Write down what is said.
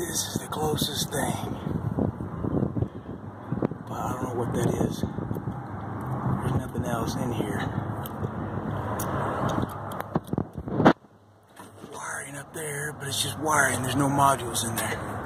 This is the closest thing. But I don't know what that is. There's nothing else in here. Wiring up there, but it's just wiring. There's no modules in there.